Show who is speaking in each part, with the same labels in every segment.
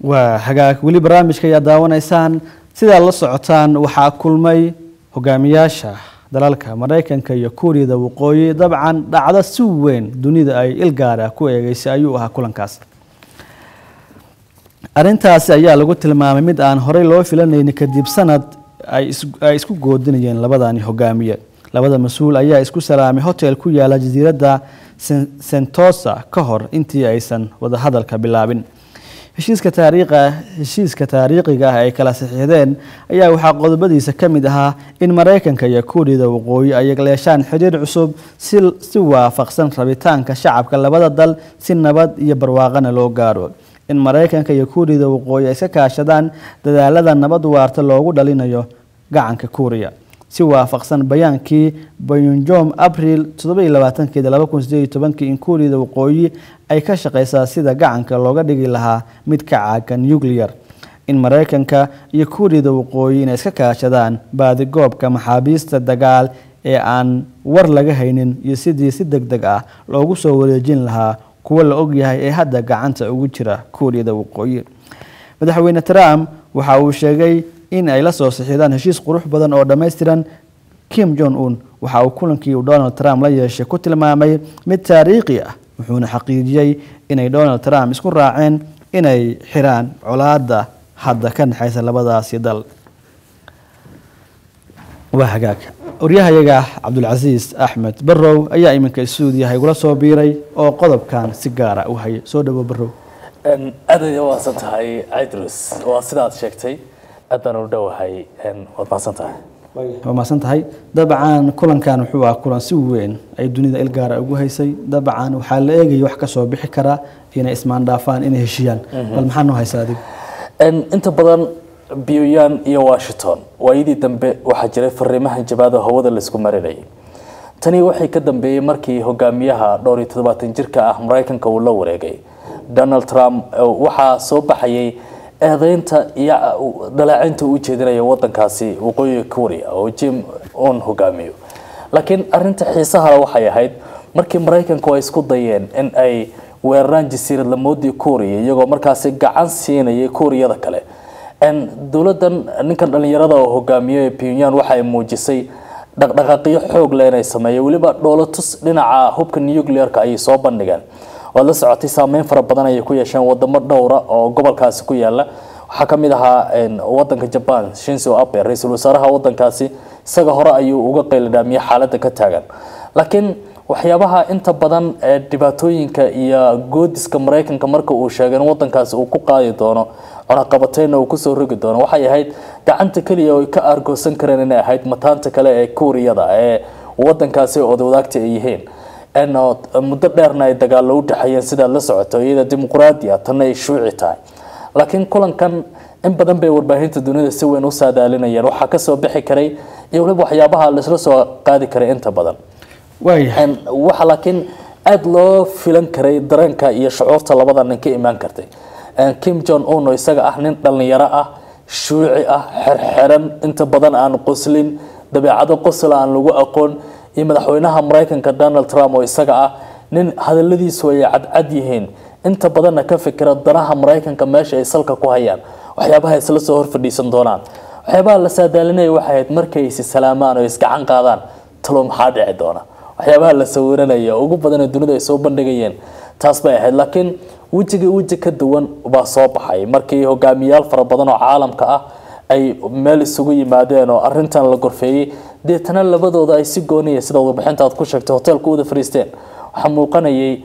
Speaker 1: waa hagaag weli barnaamijka ayaa daawanaysaan. Sidaa la socotaan waxaa kulmay hogaamiyaasha dalalka maraykanka iyo kuuriyada waqooyi. Dabcan dhacdo si weyn dunida ay ilgaara ku eegeysay ayuu ahaa kulankaas. Arintaasi ayaa lagu tilmaamay mid aan horey loo filanaynin kadib sanad ay isku goodinayeen labadani hogaamiye. Labada mas'uul ayaa isku salaamay hotel ku yaalla jasiiradda sentosa ka hor intii aysan wadahadalka bilaabin heshiiska taariikha heshiiska taariikhiga ah ay kala saxiixdeen ayaa waxaa qodobadiisa ka mid ahaa in maraykanka iyo kuuriyada waqooyi ay leeshaan xiriir cusub si waafaqsan rabitaanka shacabka labada dal si nabad iyo barwaaqana loo gaaro. In maraykanka iyo kuuriyada waqooyi ay iska kaashadaan dadaalada nabad waarta loogu dhalinayo gacanka kuuriya si waafaqsan bayaankii bayunjom abril in kuuriyada waqooyi ay ka shaqeysaa sida gacanka looga dhigi lahaa mid ka caaga nuclear. In maraykanka iyo kuuriyada waqooyi inay iska kaashadaan baadigoobka maxaabiista dagaal ee aan war laga haynin iyo sidii si deg deg ah loogu soo wareejin lahaa kuwo la ogyahay ee hadda gacanta ugu jira kuuriyada waqooyi madaxweyne trump waxa uu sheegay in ay la soo sixidaan heshiis qurux badan oo dhammaystiran. Kim jong un waxa uu kulankii uu donald trump la yeeshay ku tilmaamay mid taariikhi ah wuxuuna xaqiijiyey inay donald trump isku raaceen inay xiraan colaada hadda ka dhexaysa labadaasi dal. Waa hagaag. Waryahayaga cabdulcasiis axmed barrow ayaa iminka isuudiyaha igula soo biiray oo qodobkan si gaara u hayay. Soo dhawo barrow.
Speaker 2: Aad ay waasan tahay idrus waa sidaad sheegtay aad baan u dhowahay waad mahadsan tahay
Speaker 1: waa mahadsan tahay dabcan kulankan wuxuu ah kulan si weyn. Ay dunida ilgaara ugu haysay. Dabcan waxaa la eegaya wax ka soo bixi kara inay ismaandhaafaan inay heshiyaan bal maxaa noo haysa adigu
Speaker 2: inta badan pyongyang iyo washington waayadii dambe waxaa jiray fariimahan jabaado hawada la isku marinayay tani waxay ka dambeeyey markii hogaamiyaha dhowr iyo toddobaatan jirka ah maraykanka uu la wareegay. Donald trump waxaa soo baxayay eedeynta iyo dhaleecinta u jeedinaya wadankaasi waqooyiga korea oo jim un hogaamiyo. Laakiin arinta xiisahale waxay ahayd markii maraykanku ay isku dayeen in ay weeraraan jasiirad lamoodii korea iyagoo markaasi gacan siinayay kooriyada kale. Dowladan ninkan dhalinyarada oo hogaamiyo ee pyongyang waxa ay muujisay dhaqdhaqaaqyo xoog leh inay sameeyo weliba dhoolatus dhinaca hubka nuclearka ayay soo bandhigeen waad la socotay saameyn fara badan ayay ku yeesheen wadamo dhowra oo gobolkaasi ku yaalla waxaa ka mid ahaa wadanka jaban shinzo abe ra'iisul wasaaraha wadankaasi isaga hore ayuu uga qayladhaamiyey xaaladda ka taagan. Laakiin waxyaabaha inta badan ee dhibaatooyinka iyo goodiska maraykanka marka uu sheegay in wadankaasi uu ku qaadi doono cunaqabateyna uu ku soo rogi doono waxay ahayd gacanta keliya oo ay ka aargoosan kareen inay ahayd mataanta kale ee kuuriyada ee wadankaasi odawadaagta ay yihiin muddo dheerna ay dagaalo u dhexeeyeen sidaad la socoto iyada dimuqraadi ah tanna ay shuuci tahay. Laakiin kulankan in badan bay warbaahinta dunida si weyn u saadaalinayeen. Waxaa ka soo bixi karay iyo waliba waxyaabaha laisla soo qaadi karay inta badan. Waxa laakiin aada loo filan karay dareenka iyo shucuurta labada nin ka imaan kartay. Kim jong un oo isaga ah nin dhalinyaro ah shuuci ah xerxeran inta badan aan qoslin dabeecado qosla aan lagu aqoon iyo madaxweynaha maraykanka donald trump oo isaga ah nin hadaladiisu ay cadcad yihiin. Inta badanna ka fikira danaha maraykanka meesha ay salka ku hayaan. Waxyaabaha isla soo hor fadhiisan doonaan. Waxyaabaha la saadaalinaya waxay ahayd markay isi salaamaan oo isgacan qaadaan talo maxaa dhici doona? Waxyaabaha la sawiranaya ugu badan ee dunida ay soo bandhigayeen taas bay ahayd. Laakiin wejiga weji ka duwan baa soo baxay. Markii hogaamiyaal fara badan oo caalamka ah ay meel isugu yimaadeen oo arintan la gorfeeyey. Deetana labadooda ay si gooniya sida warbixinta aad ku sheegtay hoteelku wada fariisteen. Waxaa muuqanayay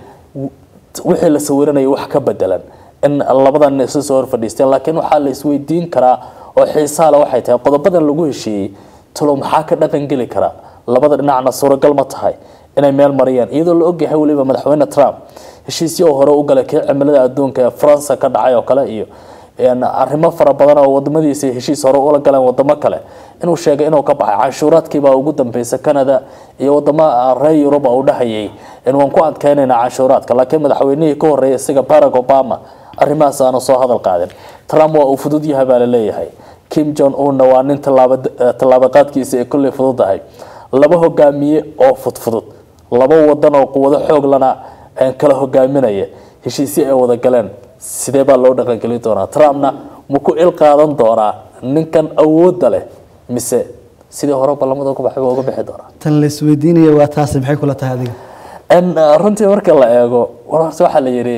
Speaker 2: wixii la sawiranayay wax ka bedelan in labadan isla soo hor fadhiisteen. Laakiin waxaa la isweydiin karaa oo xiisaale waxay tahay qodobadan lagu heshiiyey talo maxaa ka dhaqan geli kara? Labada dhinacna suuragal ma tahay inay meel mariyaan. Iyadoo la ogyahay weliba madaxweyne trump heshiisyo hore u galay kii cimilada adduunka ee faransa ka dhacay oo kale iyo arrimo fara badan oo wadamadiisa heshiis hore ula galeen wadamo kale. Inuu sheegay inuu ka baxay canshuuraadkiibaa ugu dambeysa canada iyo wadamo reer yuruba uu dhahayay. Waan ku adkeynayna canshuuraadka laakiin madaxweynihii ka horeeyay isaga barack obama arrimahaas aanu soo hadal qaadin. Trump waa uu fudud yahay baa la leeyahay kim jong unna waa nin tallaabaqaadkiisa ee kolley fududahay laba hogaamiye oo fudfudud laba wadan oo quwado xoog lana kala hogaaminaya heshiisyo ay wada galeen sidee baa loo dhaqangelin doonaa? Trumpna ma ku il qaadan doonaa ninkan awoodda leh mise sidii hore ballamada uga baxay uga bixi doonaa?
Speaker 1: Tan la isweydiinaya waa taasi maxay kula tahay adiga?
Speaker 2: N runtii marka la eego war horta waxaa la yidhi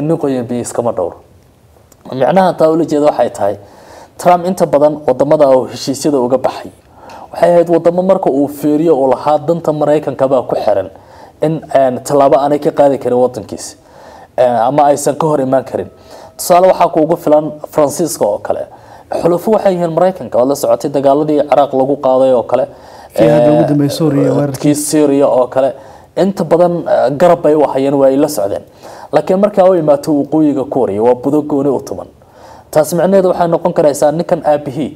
Speaker 2: nin qoyan biyo iskama dhowr. Micnaha taa ula jeeda waxay tahay trump inta badan waddamada uu heshiisyada uga baxay. Waxay ahayd wadamo marka uu fiiriyo uu lahaa danta maraykanka baa ku xiran in tallaabo aanay ka qaadi karin wadankiisa ama aysan ka hor imaan karin. Tusaale waxaa kuugu filan faransiiska oo kale. Xulufo waxay yihiin maraykanka waad la socotay dagaaladii ciraaq lagu qaaday oo kale.
Speaker 1: Kii weerarkii.
Speaker 2: kii syria oo kale. Inta badan eh, garab bay u hayeen waa ay la socdeen. Laakiin markaa u imaato waqooyiga kuuriya waa budo gooni u tuman. Taas micnaheedu waxay noqon karaysaa ninkan aabihii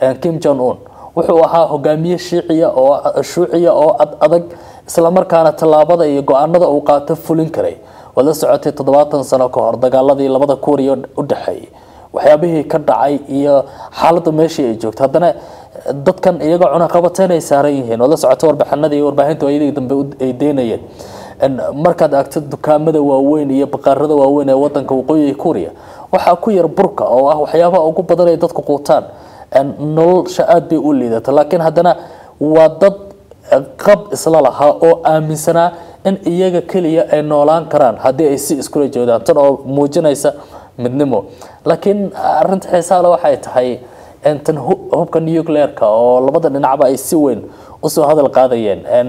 Speaker 2: eh, kim jong un wuxuu ahaa hogaamiye shiiciya oo shuuciya oo ad adag islamarkaana tallaabada iyo go'aanada uu qaato fulin karay waad la socotay toddobaatan sano ka hor dagaaladii labada kuuriya u dhexeeyay waxyaabihii ka dhacay iyo xaaladda meeshii ay joogto haddana dadkan iyagoo cunaqabateyn ay saaran yihiin waad la socotay warbixinadii iyo ayadii dambe ay deynayeen En markaad aragto dukaamada waaweyn iyo baqaarada waaweyn ee wadanka waqooyiga kuuriya waxaa ku yar burka oo ah waxyaabaha ugu badan ay dadku quutaan. Nolosha aada bay u liidata laakiin haddana waa dad eh, qab isla lahaa oo aaminsanaa in iyaga keliya ay noolaan karaan haddii ay si iskula jeedaan tan oo muujinaysa midnimo. Laakiin arinta xiisaale waxay tahay tan hu- hubka nuclearka oo labada dhinacba ay si weyn u soo hadal qaadayeen. En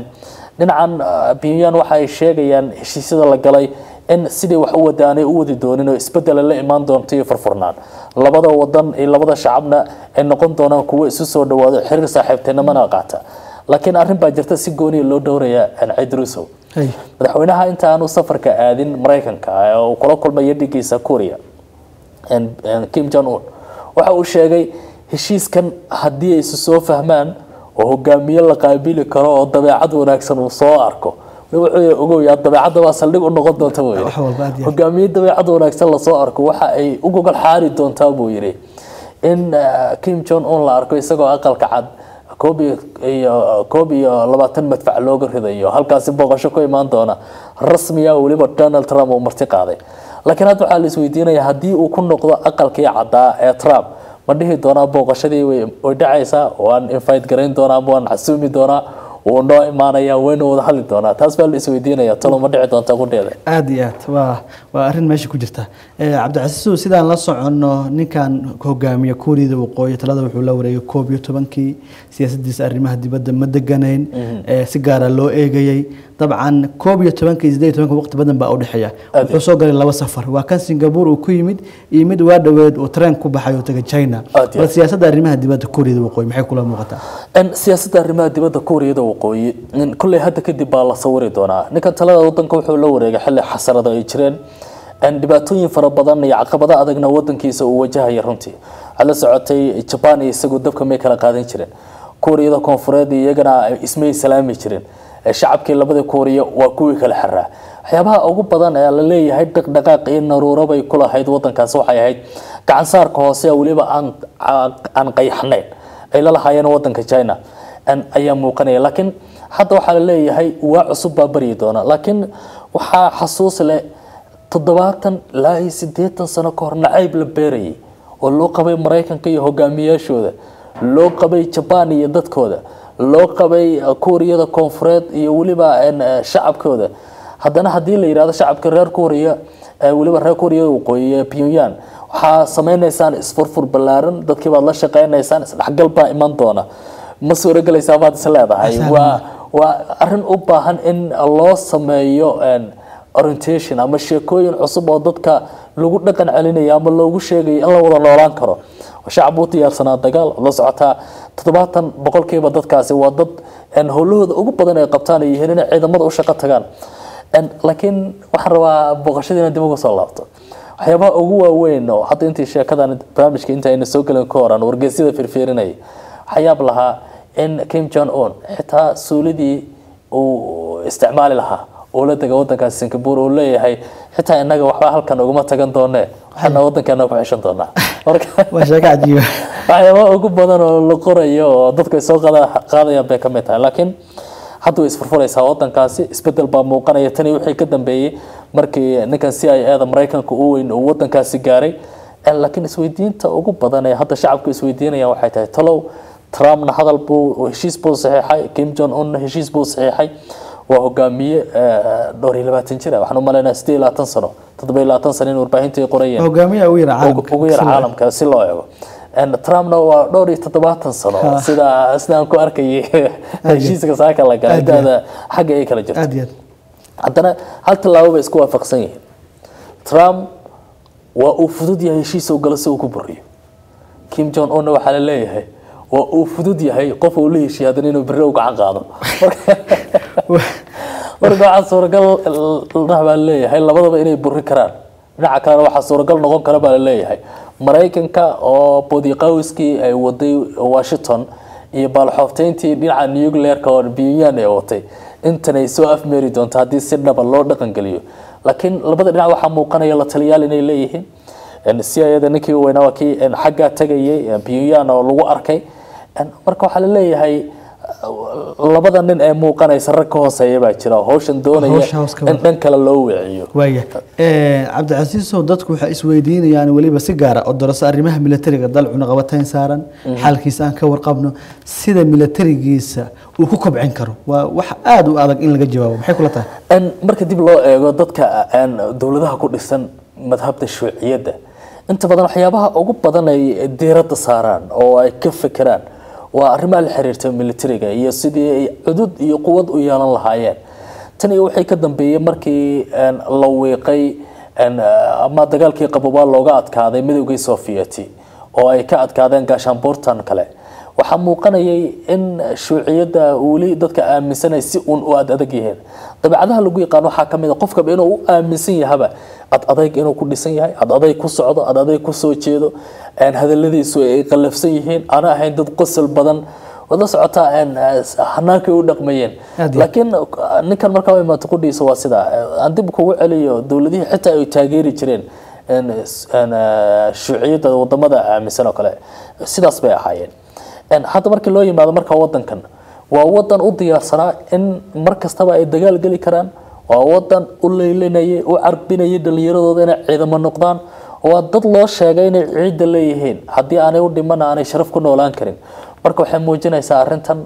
Speaker 2: dhinacan ah, pyongyang waxa ay sheegayaan heshiisyada la galay in sidii wax u wada aanay u wadi doonin oo isbedela la imaan doonto iyo furfurnaan. Labada wadan iyo labada shacabna ay noqon doonaan kuwo isu soo dhawaado xiriir saaxiibtinimona qaata. Laakiin arrin baa jirta si gooniya loo dhowraya cidrusow
Speaker 1: Hey.
Speaker 2: Madaxweynaha inta aanu safarka aadin maraykanka ee uu kula kulmaya dhigiisa kuuriya kim jong un waxa uu sheegay heshiiskan haddii ay isu soo fahmaan oo hogaamiye la qaabili karo oo dabeecad wanaagsan uu soo arko wuxuu ogoyaa dabeecadda waa saldhig u noqon doonta buu yidhi hogaamiye dabeecad wanaagsan la soo arko waxa ay u gogol xaari doontaa buu yidhi in eh, kim jong un la arko isagoo aqalka cad koob iyo- labaatan madfac looga ridayo. Halkaasi booqasho ku imaan doona. Rasmiya weliba donald trump uu marti qaaday. Laakiin hadda waxaa la isweydiinaya haddii uu ku noqdo aqalkii caddaa ee trump ma dhihi doonaa booqashadii way dhacaysaa waan invite garayn doonaa ama waan xasuumi doonaa wuu noo imaanaya wayna wada hadli doonaa taas baa la isweydiinaya talo ma dhici doonta qudheeda
Speaker 1: aada iyo aad. Waa waa arrin meesha ku jirta. Eh, cabdicasiisow sidaan la soconno ninkan hogaamiya kuuriyada waqooyi talada wuxuu la wareegay koob iyo tobankii. Siyaasadiisa arrimaha dibadda ma deganayn. Eh, si gaara loo eegayey dabcan koob iyo tobanka iyo siddeed iyo tobanka waqti badan baa u dhexeeya wuxuu soo galay laba safar waa kan singapore uu ku yimid iyo mid waa dhoweed uu tareen ku baxay oo tegay china bal siyaasadda arrimaha dibadda kuuriyada waqooyi maxay kula muuqataa
Speaker 2: siyaasadda arrimaha dibadda kuuriyada waqooyi kolley hadda kadib baa la sawiri doonaa ninkan talada wadanka wuxuu la wareegay xilli xasarada ay jireen En dhibaatooyin fara badan iyo caqabado adagna wadankiisa uu wajahaya runtii waxaa la socotay jaban iyo isagu dabka may kala qaadan jireen kuuriyada koonfureed iyagana ismay salaami jireen shacabkii labada kuuriya waa kuwii kala xaraa. Waxyaabaha ugu badan ee la leeyahay dhaqdhaqaaq iyo naruuro bay ku lahayd wadankaasi waxay ahayd gacan saarka hoose weliba aan qayaxnayn ay la lahaayeen wadanka china ayaa muuqanaya. Laakiin hadda waxaa la leeyahay waa cusub baa baryi doona. Laakiin waxaa xasuus leh toddobaatan ilaa iyo siddeetan sano ka hor nacayb la beerayay oo loo qabay maraykanka iyo hogaamiyaashooda loo qabay jabaan iyo dadkooda loo qabay kuuriyada koonfureed iyo weliba eh, shacabkooda. Haddana haddii la yidhahdo shacabka reer kuuriya eh, weliba reer kuuriyada waqooyi ee pyongyang. Waxaa sameynaysaan isfurfur ballaaran dadkii baad la shaqeynaysaan isdhexgal baa iman doona. Ma suuragelaysaa baad is leedahay. Waa waa arrin u baahan in loo sameeyo en, orientation ama sheekooyin cusub oo dadka lagu dhaqan celinayo ama loogu sheegayo in la wada noolaan karo shacab u diyaarsanaa dagaal la socotaa toddobaatan boqolkiiba dadkaasi waa dad howlahooda ugu badan ay qabtaan ay yihiin inay ciidamada u shaqo tagaan. Laakiin waxaan rabaa booqashadiina dib uga soo laabto. Waxyaabaha ugu waaweyn oo hadda intii sheekadan barnaamijka inta ayna soo gelin ka horan wargeysyada firfiirinayay waxaa yaab lahaa in kim jong un xitaa suulidii uu isticmaali lahaa uu la dega wadankaasi singapore uu leeyahay xitaa inaga waxba halkan uguma tagan doonee waxaana wadankeena ku xeshan doonaa
Speaker 1: waa sheeko cajiiba
Speaker 2: ugu badan oo la qorayo oo dadku ay soo qaada- qaadayaan bay ka mid tahay. Laakiin hadda way isfurfuraysaa wadankaasi isbeddel baa muuqanaya. Tani wixii ka dambeeyey markii ninkan c i ada maraykanka u weyn uu wadankaasi gaaray. Laakiin isweydiinta ugu badan ee hadda shacabku isweydiinayaan waxay tahay talow. Trumpna hadal buu heshiis buu saxiixay. Kim jong unna heshiis buu saxiixay waa hogaamiye dhowr iyo labaatan jir waxaan u malaynaya siddeed iyo labaatan sano. Toddoba iyo labaatan sano in warbaahinta ay qorayeen.
Speaker 1: Hogaamiyaha ugu yara caalamka.
Speaker 2: Ugu yar caalamka si loo eego. Trumpna waa dhowr iyo toddobaatan sano. Sida sidaan ku arkayay. Heshiiska saaka la galay daada xagga ay kala jirto. Haddana hal tallaabo bay isku waafaqsan yihiin trump waa uu fudud yahay heshiisa u galo si uu ku buriyo kim jong unna waxaa la leeyahay waa uu fudud yahay qof uu la heshiiye haddana inuu beri u gacan qaado. Marka waxaa suuragal baa la leeyahay labadaba inay buri karaan. Dhinaca kalena waxaa suuragal noqon kara baa la leeyahay maraykanka oo bodiqawiskii ay waday washington iyo baalxoofteyntii dhinaca nuclearka oo pyongyang ay watay intanay soo afmeeri doonto haddii si dhaba loo dhaqangeliyo. Laakiin labada dhinac waxaa muuqanaya la taliyaal inay leeyihiin. Si ayada ninkii weynaa waa kii xaggaa tagayay pyongyang oo lagu arkay. Marka waxaa la leeyahay labada nin ee muuqanaysa rag ka hooseeya baa jira hawshan doonaya in dhan kale loo weeciyo
Speaker 1: waaya cabdicasiisow dadku waxay isweydiinayaan weliba si gaara oo dorasa arrimaha militariga dal cunaqabatayn saaran xaalkiisa aan ka warqabno sida militarigiisa uu ku kobcin karo. Waa wax aada u adag in laga jawaabo maxay kula tahay?
Speaker 2: Marka dib loo eego dadka dowladaha ku dhisan madhabta shuuciyadda inta badan waxyaabaha ugu badan ay diiradda saaraan oo ay ka fekeraan waa arrimaha la xiriirta militariga iyo sidii ay cudud iyo quwad u yeelan lahaayeen. Tani waxay ka dambeeyey markii la wiiqay ama dagaalkii qabobaa looga adkaaday midowgii sovieti oo ay ka adkaadeen gaashaanbuurtan kale. Waxaa muuqanayay in shuuciyadda weli dadka aaminsanay si uun u ad yihiin. Dabeecadaha lagu yaqaan waxaa ka mid a qofkaba inuu u aaminsan yahaba ad adayg inuu ku dhisan yahay ad adayg ku socdo ad adayg ku jeedo hadaladiisu ay qallafsan yihiin ana ahayn dad qosol badan waad la socotaa en hanaankay u dhaqmayeen. Laakiin ninkan markaa imaato qudhiisa waa sidaa aan dib kugu celiyo dowladihii xitaa ay taageeri jireen en en shuuciyadda waddamada aaminsan oo kale. Sidaas bay ahaayeen. En hadda markii loo yimaado marka wadankan waa wadan u diyaarsanaa in mar kastaba ay dagaal geli karaan waa wadan u leylinayay u carbinayay dhalinyaradooda inay ciidamo noqdaan waa dad loo sheegay inay ciidda leeyihiin. Haddii aanay u dhiman aanay sharaf ku noolaan karin. Marka waxay muujinaysaa arrintan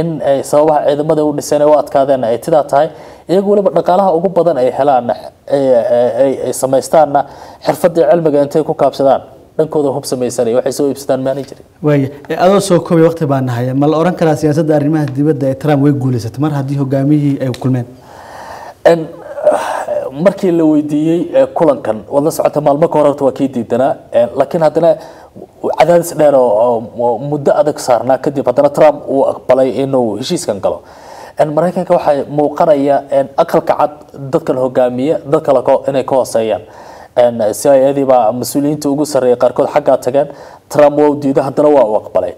Speaker 2: in ay sababaha ciidamada u dhiseen u adkaadeen ay tidaa tahay iyagu weliba dhaqaalaha ugu badan ay helaan ay samaystaanna xirfadii cilmiga intay ku kaabsadaan. Dhankooda hub samaysanaya waxay soo iibsadaan jirin
Speaker 1: waaya adoo soo koobay waqti baa nahaya ma la oran karaa siyaasadda arrimaha dibadda ee trump way guulaysatay mar haddii hogaamiyihii ay kulmeen.
Speaker 2: En, markii la weydiiyey kulankan waad socota maalmo ka hor horta waa kii diidanaa laakiin haddana cadaadis dheer oo muddo adag saarnaa kadib haddana trump uu aqbalay inuu heshiiskan galo. Maraykanka waxay muuqanaya aqalka cad dadkan hogaamiya dad kale ko- inay ka hooseeyaan. Si ay iyadii baa mas'uuliyiinta ugu sarreeyay qaarkood xaggaa tageen trump waa u diiday haddana waa u aqbalay.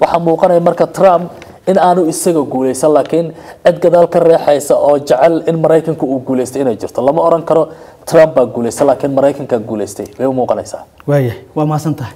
Speaker 2: Waxaa muuqanaya marka trump in aanu isaga guuleysan laakiin cid gadaal ka reexaysa oo jecel in maraykanka uu guuleystay inay jirto. Lama oran karo trump baa guuleystay laakiin maraykanka guuleystay bay u muuqanaysaa.
Speaker 1: Waaya waa mahadsan tahay